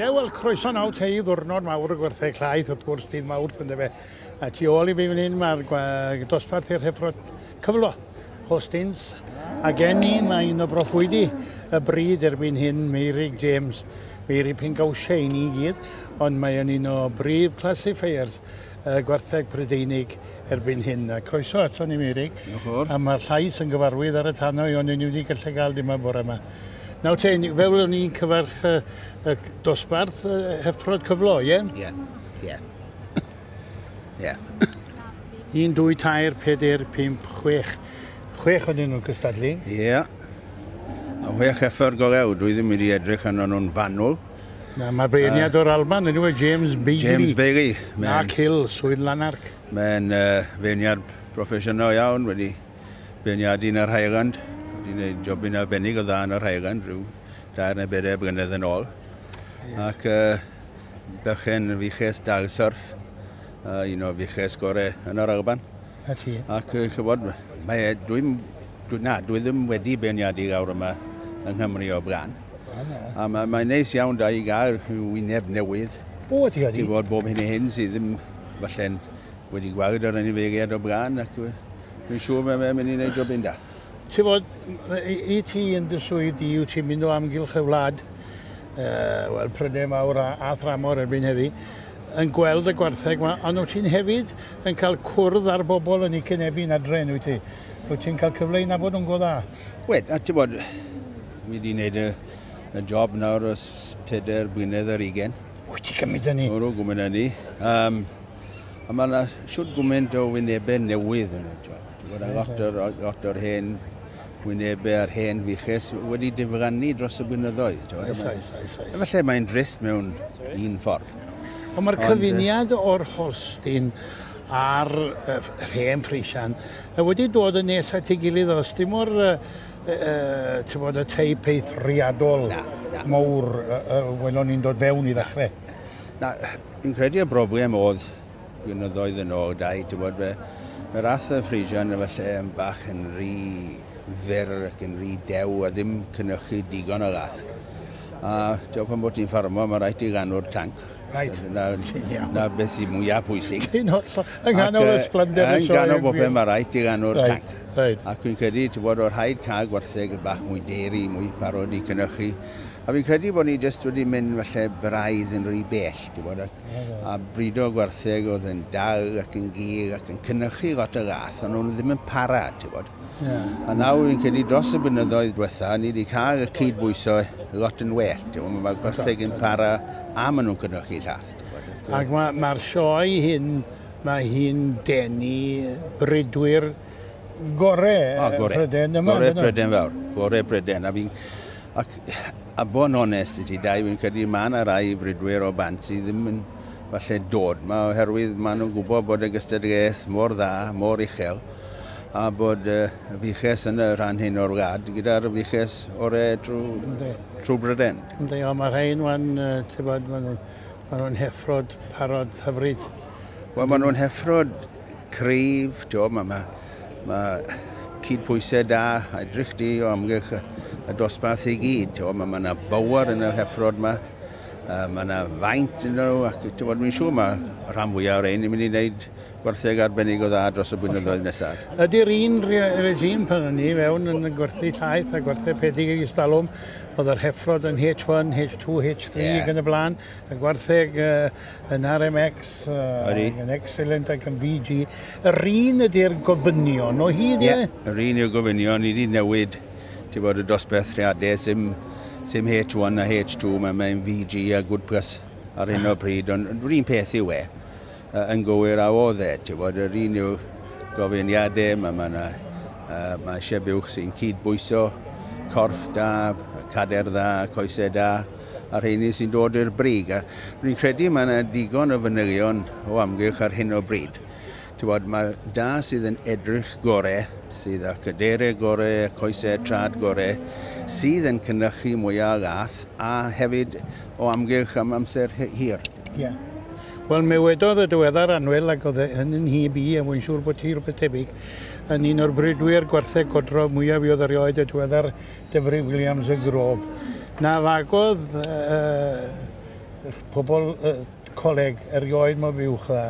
Ie, yeah, wel, croeso nawr te i ddwrnod mawr y gwerthau claeth, wrth gwrs, dydd mawrth, yn fe. A tu ôl i fi fan hyn, mae'r dosbarth i'r heffro cyflo, Hostins. A gen i, mae un o broffwydi y bryd erbyn hyn, Meirig James. Meirig Pingawsia i ni gyd, ond mae yn un o brif classifiers y gwartheg Prydeinig erbyn hyn. A croeso ato ni Meirig. A mae'r llais yn gyfarwydd ar y tanno i ond ni wedi gallu gael dim y bore yma. Nawr te, fe o'n ni'n cyfarch y y dosbarth, y heffrod cyflo, ie? Ie, ie. Ie. Un, dwy, tair, peder, pimp, chwech. Chwech o'n nhw'n cystadlu. Ie. A chwech effer golew, dwi ddim wedi edrych yn nhw'n fanwl. Na, mae breiniad uh, o'r Alban, yn yw e? James Bailey. James Bailey. Mark Hill, Swydd Lanark. Mae'n uh, feiniad proffesiynol iawn, wedi beiniadu'n yr Highland. Dwi'n gwneud job yn arbennig o dda yn yr hairan rhyw dair neu bedau blynedd yn ôl. Yeah. Ac uh, bychen fiches dal surf, uh, un o fiches gorau yn yr Alban. A ti? Ac uh, chybod, mae, e, dwi'n, dwi, na, dwi ddim wedi beirniadu'r awr yma yng Nghymru o blaen. A mae'n mae neis iawn da i gael wyneb newydd. O, ti gadi? I fod bob hyn i hyn sydd ddim falle'n wedi gweld yr anifeiliad o blaen. ac dwi'n siŵr mae'n mynd i wneud job un da ti bod, i, i ti yn dy swyd i, yw ti'n mynd o amgylch y wlad, uh, wel, prynau mawr a, a thramor erbyn heddi, yn gweld y gwartheg yma, ond wyt ti'n hefyd yn cael cwrdd ar bobl yn ei cynefu'n adren, wyt ti? Wyt ti'n cael cyfle i nabod nhw'n go dda? Wed, a ti bod, mi wedi wneud y, y job nawr os peder blynedd ar ugen. Wyt ti'n cymryd yn ni? Wyt ti'n gymryd yn ni. Um, a mae yna siwt gwmynt o wynebau newydd yn y job. Ti'n bod, a lot o'r hen wynebau a'r hen fiches wedi difrannu dros y blynyddoedd. Oes, oes, oes, oes. Efallai mae'n drist mewn un ffordd. Ond mae'r cyfuniad o'r Holstein a'r uh, hen Frisian wedi dod yn nes at ei gilydd os dim o'r uh, uh, ti'n bod y tei peithriadol na, na. mawr uh, uh, welon ni'n dod fewn i ddechrau. Na, fi'n credu y broblem oedd gwynyddoedd yn ôl, dau, ti'n bod fe, mae'r rath y Frisian efallai yn bach yn rhi fyr ac yn rhy dew a ddim cynnychu digon o lath. A ti'n pan bod ti'n ffarmo, mae rhaid i ganw'r tanc. Right. Na, na beth sy'n mwyaf pwysig. Ti'n hollol. Yng nghanol ysblander y sioe. Yng nghanol bob ma rhaid i ganw'r right. tanc. Right. Ac dwi'n credu, ti'n bod o'r rhaid cael gwertheg bach mwy deri, mwy parod i cynnychu. A fi'n credu bod ni jyst wedi mynd falle braidd yn rhy bell, ti'n bod? A a brido gwertheg oedd yn dal ac yn gyr ac yn cynnychu lot o rath, ond nhw'n ddim yn para, ti'n bod? Yeah. A nawr fi'n credu dros y blynyddoedd diwetha, ni wedi cael y cydbwyso lot yn well. Mae ma gwertheg yn para a maen nhw'n cynnwchu llath. Ac mae'r ma sioe hyn, mae hi'n denu brydwyr gorau o, gore. Pryden yma. Gorau Pryden fawr. gore Pryden. A, fi'n, ac, a bo'n onest i ti, dau, fi'n credu mae yna rai brydwyr o bant sydd ddim yn falle dod. Mae oherwydd maen nhw'n gwybod bod y gystadgaeth mor dda, mor uchel a bod y fiches yn y rhan hyn o'r wlad gyda'r fiches o'r e trwy, trwy Bryden. Ynddi, ond mae'r rhain wan, uh, tebod, maen nhw'n ma nhw heffrod parod hyfryd. Wel, maen nhw'n heffrod cryf, tio, mae ma, ma cydpwysau da a edrych di o amgylch y, y dosbarth i gyd. Tio, mae yna bywer yn y heffrod yma, uh, mae yna faint yn nhw, ac dwi'n siŵr mae rhan fwyaf o'r ein yn mynd i wneud gwertheg arbennig o dda dros y blynyddoedd nesaf. Ydy'r un regime pan o'n ni fewn yn gwerthu llaeth a gwerthu pedig i stalwm, oedd yr heffrod yn H1, H2, H3 yeah. yn y blaen, y gwertheg uh, yn RMX, uh, yn Excellent ac yn VG. Yr un ydy'r gofynion o hyd, ie? Yeah. Yr un yw'r gofynion, ni wedi newid, ti bod y dosberthriadau, sim, sim H1 a H2, mae'n mae VG a Goodpress ar hyn o bryd, ond yr un peth yw e uh, yn gywir a oedd e. Ti'n Bod, yr un yw gofyniadau, mae ma yna uh, mae siebywch sy'n cydbwyso corff da, cader dda, coesau da, a'r rheini sy'n dod i'r brig. A rwy'n credu mae yna digon o fanylion o amgylch ar hyn o bryd. Ti'n Bod, mae da sydd yn edrych gorau, sydd â cadeirau gorau, coesau trad gorau, sydd yn cynnychu mwyaf lath a hefyd o amgylch am amser hir. Ie. Yeah. Wel, mi wedodd y diweddar anwyl ac oedd e yn yn hi bu, a wy'n siŵr bod ti rhywbeth tebyg, yn un o'r brydwyr gwerthau codro mwyaf i oedd erioed y diweddar Dyfri Williams y Grof. Na fagodd uh, pobl uh, coleg erioed mo fiwch dda,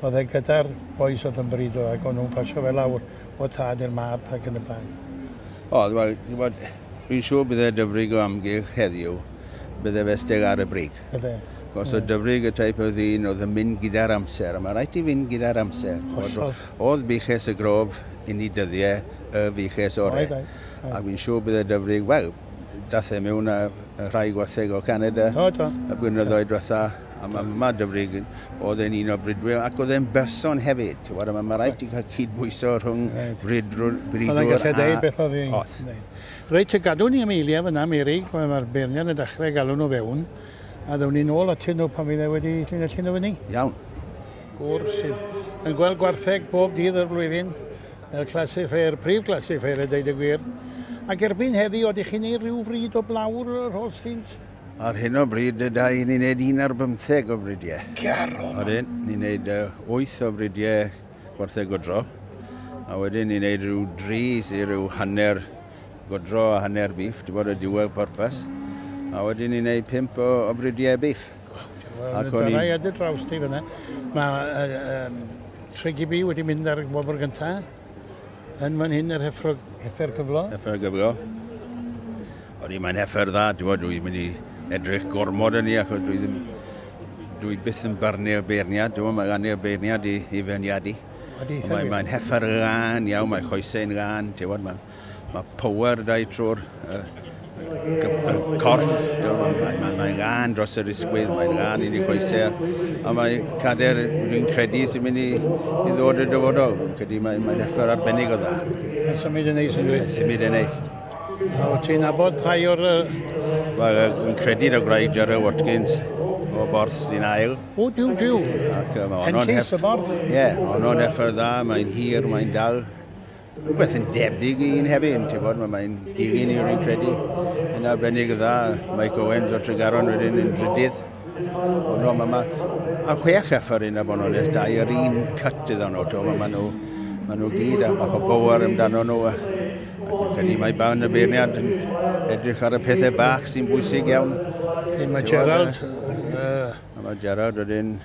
oedd e gyda'r boes oedd yn brido ac o'n nhw'n pasio fe lawr o tad i'r mab ac yn y blaen. O, dwi'n siŵr bydde dyfrig o amgylch heddiw, bydde festeg ar y brig. Bydde. Os o dyfrig y taip o ddyn oedd yn mynd gyda'r amser, a mae rhaid i fynd gyda'r amser. Oedd oedd biches y grof i ni dyddiau y fiches orau. A fi'n siŵr bydd y dyfrig, wel, dath e mewn a rhai gwatheg o Canada do, do. y blynyddoedd diwetha a mae ma Dyfrig oedd e'n un o bridwyr ac oedd e'n berson hefyd ti'n gwybod mae ma rhaid i cael cydbwyso rhwng bridwyr bridwyr a gallu dweud beth oedd e'n gwneud Reit, y gadw ni Amelia fyna Mary mae'r beirniad yn dechrau galw nhw fewn a ddawn ni nôl at hyn o pan fydd e wedi llun nhw fyny. Iawn. Gŵr sydd yn gweld gwartheg bob dydd o'r flwyddyn, yr clasifair, prif clasifair y deud y gwir. Ac erbyn heddi, oeddech chi'n neud rhyw fryd o blawr yr Holsteins? Ar hyn o bryd, y dau, ni'n neud un ar 15 o brydiau. Caro! Ar ni'n neud wyth o brydiau gwartheg o dro. A wedyn ni'n neud rhyw dri sy'n rhyw hanner godro a hanner biff, di bod y diwedd pwrpas. Mm a wedyn ni'n wneud pimp o ofridiau biff. Wel, dyna i edrych draws ti fyna. Mae um, Tregibi wedi mynd ar wobr gynta, yn fan hyn yr heffer, heffer cyflo. Heffer cyflo. Oeddi mae'n heffer dda, dwi'n mynd i edrych gormod yn ni, achos dwi ddim... Dwi byth yn barnu'r beirniad, dwi'n meddwl rannu'r beirniad i, i feirniadu. Mae'n mae heffer rhan iawn, mae choesau'n rhan, ti'n gwybod, mae ma power da i trwy'r uh, corff, e? mae'n mae rhan dros yr ysgwydd, mae'n rhan i ni choesau, a mae cader, dwi'n credu, sy'n mynd i, i ddod y dyfodol. Dwi'n credu mae'n mae effer arbennig o dda. Mae'n symud yn neis yn dwi? Symud yn eist. A wyt ti'n abod rhai o'r... Wel, dwi'n credu na gwraig Gerard Watkins o borth sy'n ail. O, diw, diw. Ac mae um, hwnnw'n... Pentis y borth? Ie, yeah, hwnnw'n effer dda, mae'n hir, mae'n dal rhywbeth yn debyg i un hefyd, ti'n bod, mae'n girin i'r un credu. Yn arbennig y dda, Mike Owens o Tregaron wedyn yn drydydd. Ond o'n ma, a chwech effer un am o'n nes, dau yr un cut iddyn nhw, ti'n bod, maen nhw, maen nhw gyd a bach o bower amdano nhw. Ac yn cynnig mae bawn y beirniad yn edrych ar y pethau bach sy'n bwysig iawn. Mae Gerard... Mae Gerard wedyn...